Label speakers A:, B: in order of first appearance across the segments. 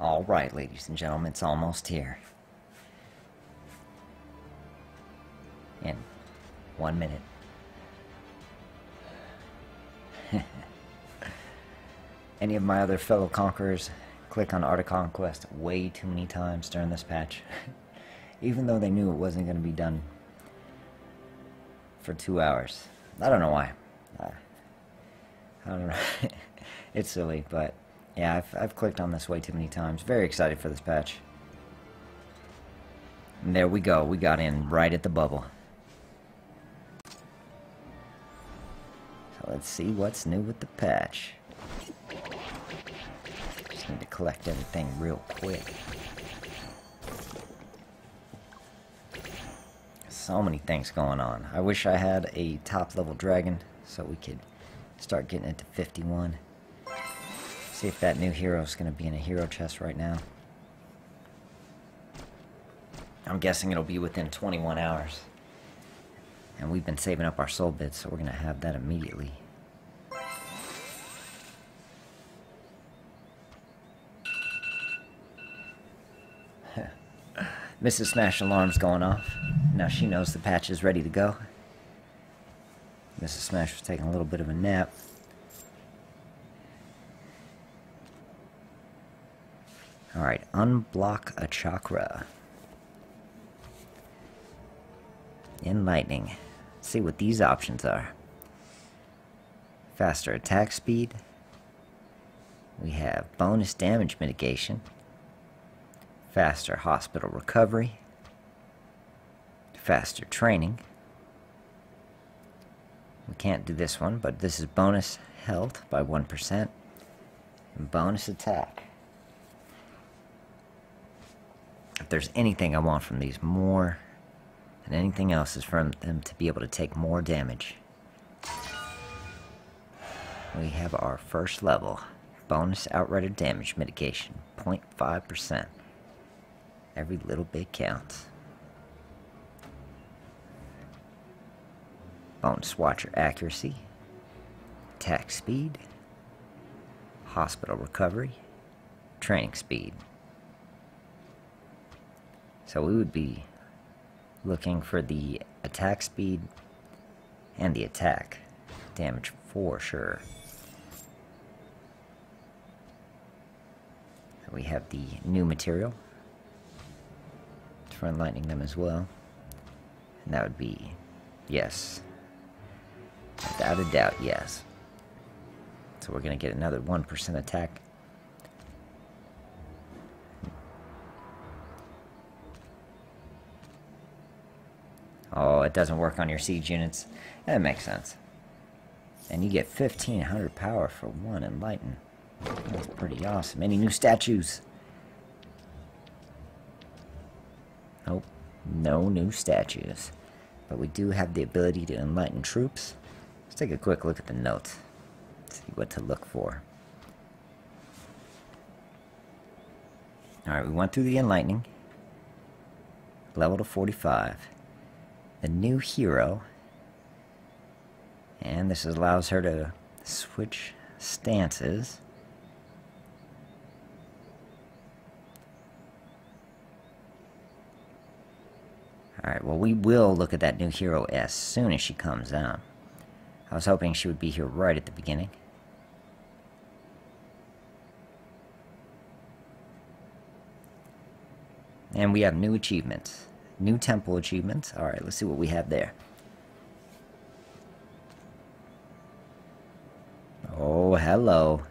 A: Alright, ladies and gentlemen, it's almost here. In one minute. Any of my other fellow conquerors click on Art of Conquest way too many times during this patch. Even though they knew it wasn't going to be done for two hours. I don't know why. I don't know. it's silly, but yeah, I've, I've clicked on this way too many times. Very excited for this patch. And there we go. We got in right at the bubble. So let's see what's new with the patch. Just need to collect everything real quick. So many things going on. I wish I had a top level dragon so we could start getting it to 51. See if that new hero is going to be in a hero chest right now. I'm guessing it'll be within 21 hours. And we've been saving up our soul bits, so we're going to have that immediately. Mrs. Smash alarm's going off. Now she knows the patch is ready to go. Mrs. Smash was taking a little bit of a nap. Alright, unblock a chakra. Enlightening. Let's see what these options are. Faster attack speed. We have bonus damage mitigation. Faster hospital recovery. Faster training. We can't do this one, but this is bonus health by 1%. And bonus attack. If there's anything I want from these more than anything else is for them to be able to take more damage. We have our first level. Bonus outrider damage mitigation. 0.5%. Every little bit counts. Bonus watcher accuracy. Attack speed. Hospital recovery. Training speed. So we would be looking for the attack speed and the attack damage for sure. We have the new material for enlightening them as well. And that would be yes. Without a doubt, yes. So we're going to get another 1% attack it doesn't work on your siege units. That makes sense. And you get 1500 power for one Enlighten. That's pretty awesome. Any new statues? Nope. No new statues. But we do have the ability to enlighten troops. Let's take a quick look at the notes. See what to look for. Alright, we went through the enlightening. Level to 45 the new hero. And this allows her to switch stances. Alright, well we will look at that new hero as soon as she comes out. I was hoping she would be here right at the beginning. And we have new achievements. New temple achievement. Alright, let's see what we have there. Oh, hello.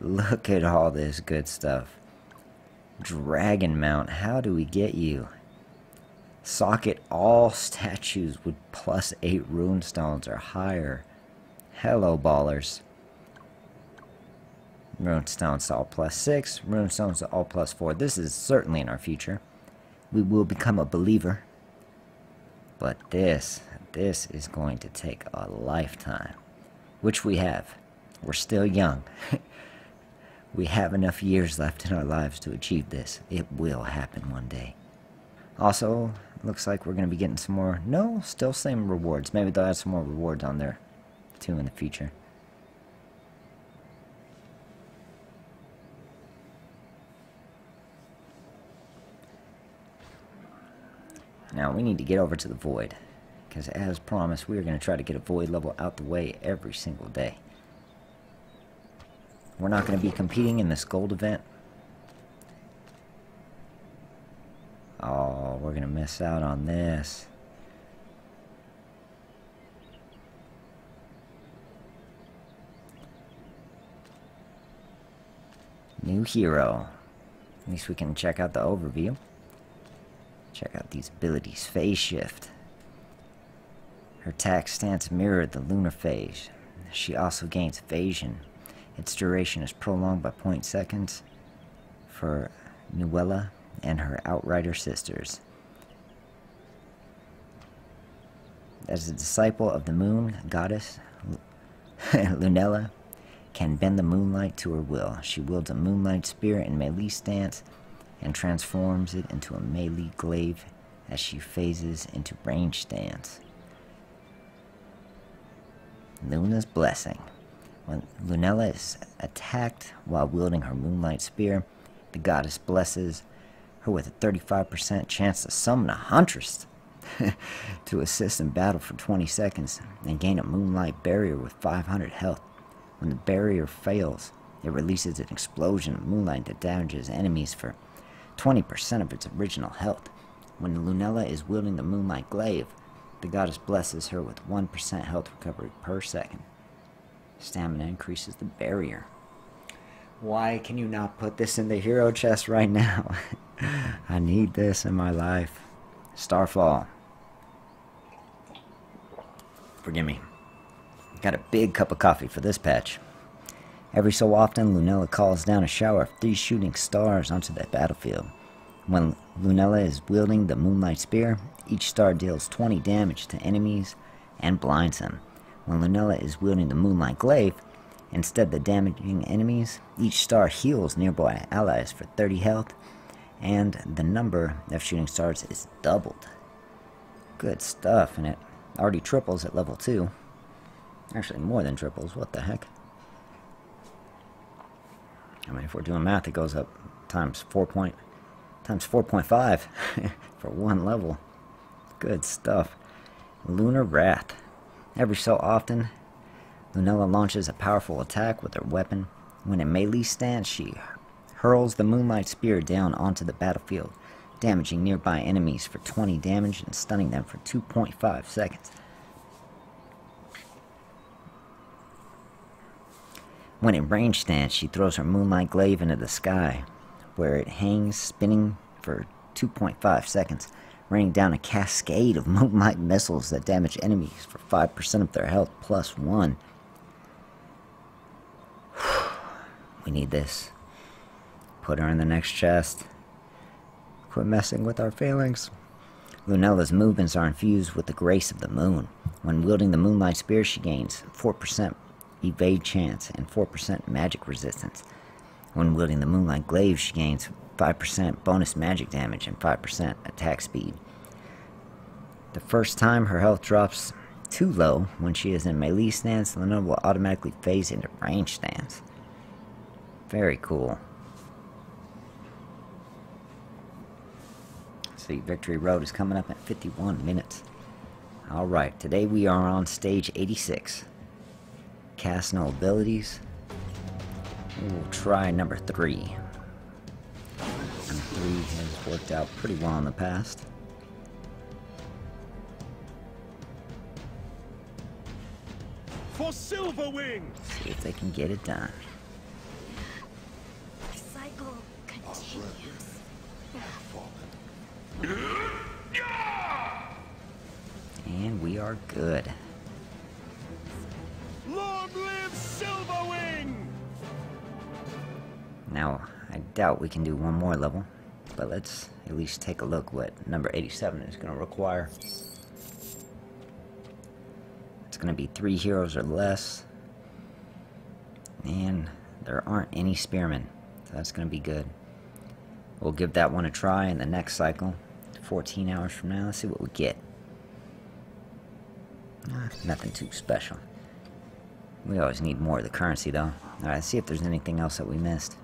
A: Look at all this good stuff. Dragon Mount, how do we get you? Socket all statues with plus 8 rune stones or higher. Hello, ballers. Rune stones all plus 6, rune stones all plus 4. This is certainly in our future we will become a believer. But this, this is going to take a lifetime, which we have. We're still young. we have enough years left in our lives to achieve this. It will happen one day. Also, looks like we're going to be getting some more, no, still same rewards. Maybe they'll add some more rewards on there, too, in the future. Now, we need to get over to the Void. Because as promised, we are going to try to get a Void level out the way every single day. We're not going to be competing in this gold event. Oh, we're going to miss out on this. New hero. At least we can check out the overview. Check out these abilities. Phase shift. Her attack stance mirrored the lunar phase. She also gains evasion. Its duration is prolonged by point seconds for Lunella and her Outrider sisters. As a disciple of the moon goddess, Lunella can bend the moonlight to her will. She wields a moonlight spear in melee stance and transforms it into a melee glaive as she phases into range stance. Luna's Blessing. When Lunella is attacked while wielding her moonlight spear, the goddess blesses her with a 35% chance to summon a huntress to assist in battle for 20 seconds and gain a moonlight barrier with 500 health. When the barrier fails, it releases an explosion of moonlight that damages enemies for 20% of its original health. When Lunella is wielding the moonlight glaive, the goddess blesses her with 1% health recovery per second. Stamina increases the barrier. Why can you not put this in the hero chest right now? I need this in my life. Starfall. Forgive me. Got a big cup of coffee for this patch. Every so often, Lunella calls down a shower of three shooting stars onto the battlefield. When Lunella is wielding the Moonlight Spear, each star deals 20 damage to enemies and blinds them. When Lunella is wielding the Moonlight Glaive, instead of damaging enemies, each star heals nearby allies for 30 health, and the number of shooting stars is doubled. Good stuff, and it already triples at level 2. Actually, more than triples, what the heck? I mean, if we're doing math, it goes up times 4 point, times 4.5 for one level. Good stuff. Lunar Wrath. Every so often, Lunella launches a powerful attack with her weapon. When in melee stance, she hurls the Moonlight Spear down onto the battlefield, damaging nearby enemies for 20 damage and stunning them for 2.5 seconds. When in range stance, she throws her Moonlight Glaive into the sky, where it hangs spinning for 2.5 seconds, raining down a cascade of Moonlight missiles that damage enemies for 5% of their health plus 1. we need this. Put her in the next chest. Quit messing with our feelings. Lunella's movements are infused with the grace of the moon. When wielding the Moonlight Spear, she gains 4% evade chance, and 4% magic resistance. When wielding the Moonlight Glaive, she gains 5% bonus magic damage and 5% attack speed. The first time her health drops too low, when she is in melee stance, Lunella will automatically phase into range stance. Very cool. See, Victory Road is coming up at 51 minutes. Alright, today we are on stage 86 cast no abilities. We'll try number three. Number three has worked out pretty well in the past.
B: For Silverwing!
A: See if they can get it done.
C: The cycle continues.
A: And we are good. Now, I doubt we can do one more level, but let's at least take a look what number 87 is going to require. It's going to be three heroes or less, and there aren't any spearmen, so that's going to be good. We'll give that one a try in the next cycle, 14 hours from now. Let's see what we get. Ah, nothing too special. We always need more of the currency, though. Alright, see if there's anything else that we missed.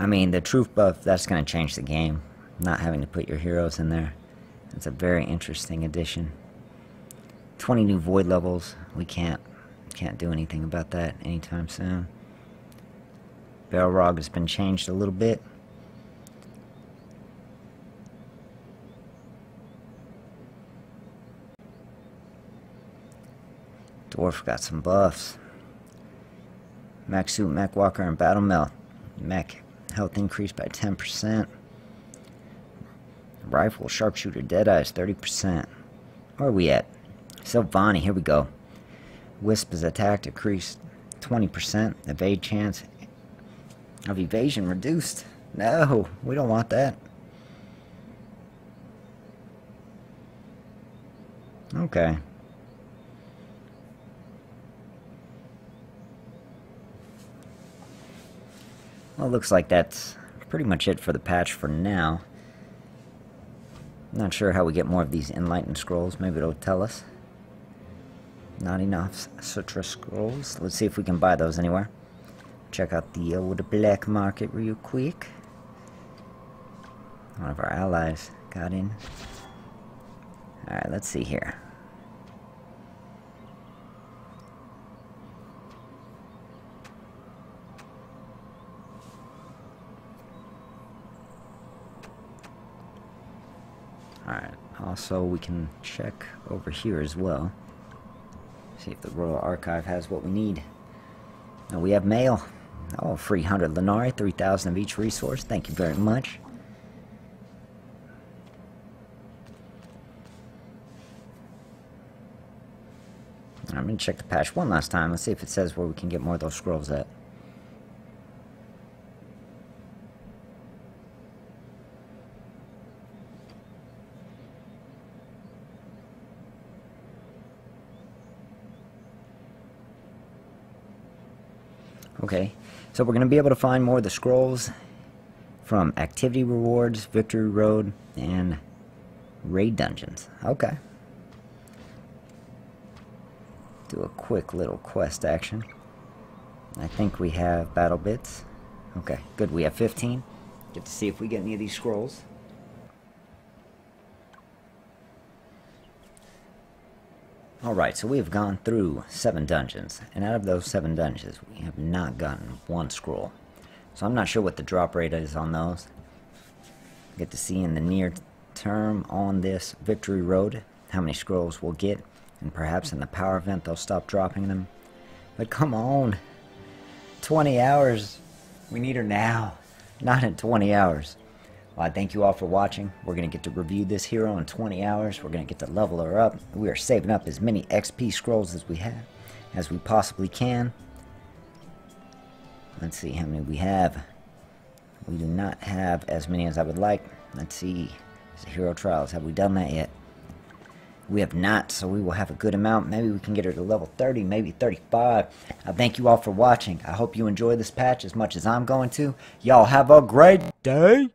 A: I mean, the truth buff, that's going to change the game. Not having to put your heroes in there. It's a very interesting addition. 20 new void levels. We can't can't do anything about that anytime soon. Balrog has been changed a little bit. Dwarf got some buffs. Mech Suit, Mech Walker, and Battle Melt. Mech health increased by 10%. Rifle, Sharpshooter, Deadeyes, 30%. Where are we at? Sylvani, here we go. Wisp is attacked, decreased 20%. Evade chance of evasion reduced. No, we don't want that. Okay. Well, looks like that's pretty much it for the patch for now. Not sure how we get more of these Enlightened Scrolls. Maybe it'll tell us. Not enough Sutra Scrolls. Let's see if we can buy those anywhere. Check out the old black market real quick. One of our allies got in. Alright, let's see here. Alright, also we can check over here as well. See if the Royal Archive has what we need. Now we have mail. Oh, free 100 Lenari, 3,000 of each resource. Thank you very much. I'm going to check the patch one last time. Let's see if it says where we can get more of those scrolls at. Okay, so we're going to be able to find more of the scrolls from activity rewards, victory road, and raid dungeons. Okay. Do a quick little quest action. I think we have battle bits. Okay, good. We have 15. Get to see if we get any of these scrolls. Alright, so we have gone through seven dungeons, and out of those seven dungeons, we have not gotten one scroll. So I'm not sure what the drop rate is on those. Get to see in the near term on this victory road how many scrolls we'll get, and perhaps in the power event they'll stop dropping them. But come on, 20 hours. We need her now, not in 20 hours. Well, I thank you all for watching. We're going to get to review this hero in 20 hours. We're going to get to level her up. We are saving up as many XP scrolls as we have, as we possibly can. Let's see how many we have. We do not have as many as I would like. Let's see. Hero Trials. Have we done that yet? We have not, so we will have a good amount. Maybe we can get her to level 30, maybe 35. I thank you all for watching. I hope you enjoy this patch as much as I'm going to. Y'all have a great day.